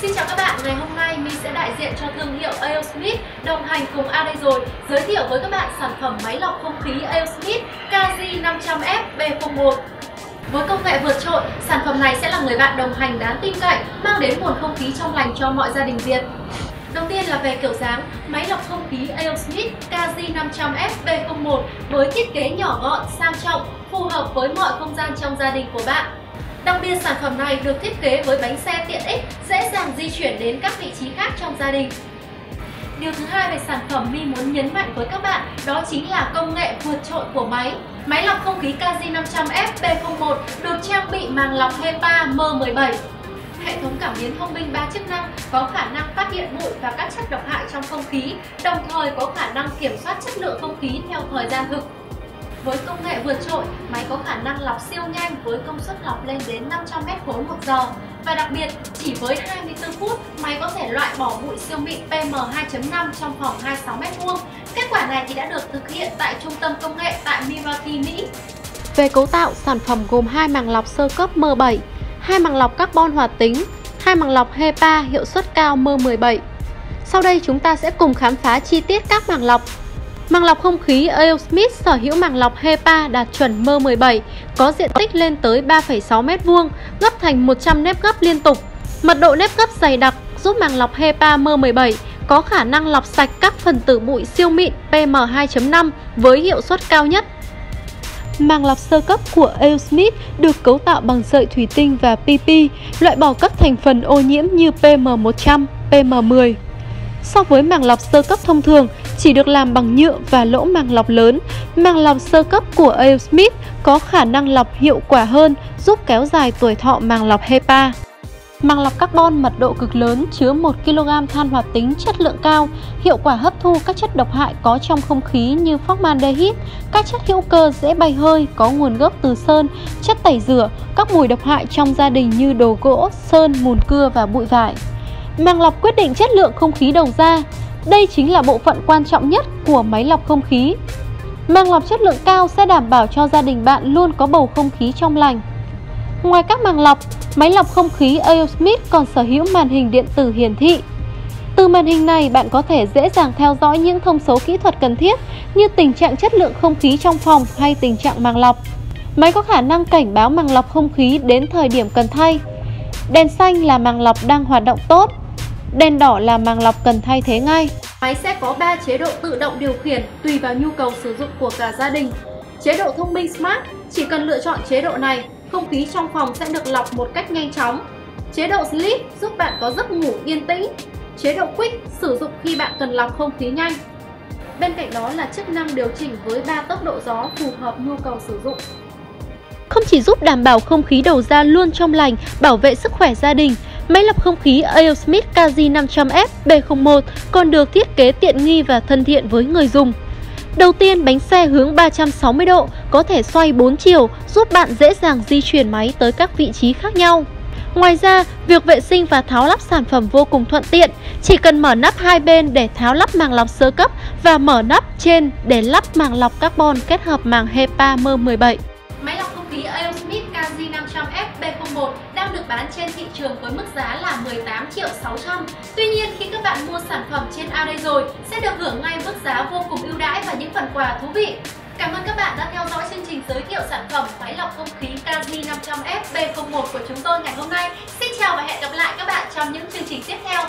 Xin chào các bạn, ngày hôm nay mình sẽ đại diện cho thương hiệu Aerosmith đồng hành cùng A đây rồi giới thiệu với các bạn sản phẩm máy lọc không khí Aerosmith KZ 500F B01 với công nghệ vượt trội, sản phẩm này sẽ là người bạn đồng hành đáng tin cậy, mang đến nguồn không khí trong lành cho mọi gia đình Việt. Đầu tiên là về kiểu dáng, máy lọc không khí Aerosmith KZ 500F B01 với thiết kế nhỏ gọn, sang trọng, phù hợp với mọi không gian trong gia đình của bạn. Đặc biệt sản phẩm này được thiết kế với bánh xe tiện ích, dễ dàng di chuyển đến các vị trí khác trong gia đình. Điều thứ hai về sản phẩm Mi muốn nhấn mạnh với các bạn đó chính là công nghệ vượt trội của máy. Máy lọc không khí KZ500F B01 được trang bị màng lọc HEPA M17. Hệ thống cảm biến thông minh 3 chức năng có khả năng phát hiện bụi và các chất độc hại trong không khí, đồng thời có khả năng kiểm soát chất lượng không khí theo thời gian thực. Với công nghệ vượt trội, máy có khả năng lọc siêu nhanh với công suất lọc lên đến 500 m khối một giờ. Và đặc biệt, chỉ với 24 phút, máy có thể loại bỏ bụi siêu mịn PM2.5 trong phòng 26 m2. Kết quả này thì đã được thực hiện tại Trung tâm Công nghệ tại Milwaukee, Mỹ. Về cấu tạo, sản phẩm gồm hai màng lọc sơ cấp M7, hai màng lọc carbon hoạt tính, hai màng lọc HEPA hiệu suất cao M17. Sau đây chúng ta sẽ cùng khám phá chi tiết các màng lọc Màng lọc không khí Aerosmith sở hữu màng lọc HEPA đạt chuẩn M17, có diện tích lên tới 3,6 m2, gấp thành 100 nếp gấp liên tục. Mật độ nếp gấp dày đặc giúp màng lọc HEPA M17 có khả năng lọc sạch các phần tử bụi siêu mịn PM2.5 với hiệu suất cao nhất. Màng lọc sơ cấp của Aerosmith được cấu tạo bằng sợi thủy tinh và PP, loại bỏ các thành phần ô nhiễm như PM100, PM10. So với màng lọc sơ cấp thông thường, chỉ được làm bằng nhựa và lỗ màng lọc lớn, màng lọc sơ cấp của Aerosmith có khả năng lọc hiệu quả hơn, giúp kéo dài tuổi thọ màng lọc HEPA. Màng lọc carbon mật độ cực lớn chứa 1 kg than hoạt tính chất lượng cao, hiệu quả hấp thu các chất độc hại có trong không khí như formaldehyde, các chất hữu cơ dễ bay hơi có nguồn gốc từ sơn, chất tẩy rửa, các mùi độc hại trong gia đình như đồ gỗ, sơn, mùn cưa và bụi vải. Màng lọc quyết định chất lượng không khí đầu ra. Đây chính là bộ phận quan trọng nhất của máy lọc không khí. Màng lọc chất lượng cao sẽ đảm bảo cho gia đình bạn luôn có bầu không khí trong lành. Ngoài các màng lọc, máy lọc không khí Aerosmith còn sở hữu màn hình điện tử hiển thị. Từ màn hình này, bạn có thể dễ dàng theo dõi những thông số kỹ thuật cần thiết như tình trạng chất lượng không khí trong phòng hay tình trạng màng lọc. Máy có khả năng cảnh báo màng lọc không khí đến thời điểm cần thay. Đèn xanh là màng lọc đang hoạt động tốt, Đèn đỏ là màng lọc cần thay thế ngay. Máy sẽ có 3 chế độ tự động điều khiển tùy vào nhu cầu sử dụng của cả gia đình. Chế độ thông minh Smart, chỉ cần lựa chọn chế độ này, không khí trong phòng sẽ được lọc một cách nhanh chóng. Chế độ Sleep giúp bạn có giấc ngủ yên tĩnh. Chế độ Quick sử dụng khi bạn cần lọc không khí nhanh. Bên cạnh đó là chức năng điều chỉnh với 3 tốc độ gió phù hợp nhu cầu sử dụng. Không chỉ giúp đảm bảo không khí đầu ra luôn trong lành, bảo vệ sức khỏe gia đình, Máy lọc không khí Aerosmith KZ500F B01 còn được thiết kế tiện nghi và thân thiện với người dùng. Đầu tiên, bánh xe hướng 360 độ có thể xoay 4 chiều giúp bạn dễ dàng di chuyển máy tới các vị trí khác nhau. Ngoài ra, việc vệ sinh và tháo lắp sản phẩm vô cùng thuận tiện, chỉ cần mở nắp hai bên để tháo lắp màng lọc sơ cấp và mở nắp trên để lắp màng lọc carbon kết hợp màng HEPA M17. 500FB01 đang được bán trên thị trường với mức giá là 18 triệu 600. Tuy nhiên khi các bạn mua sản phẩm trên A đây rồi sẽ được hưởng ngay mức giá vô cùng ưu đãi và những phần quà thú vị. Cảm ơn các bạn đã theo dõi chương trình giới thiệu sản phẩm máy lọc không khí Kazi 500 FB01 của chúng tôi ngày hôm nay. Xin chào và hẹn gặp lại các bạn trong những chương trình tiếp theo.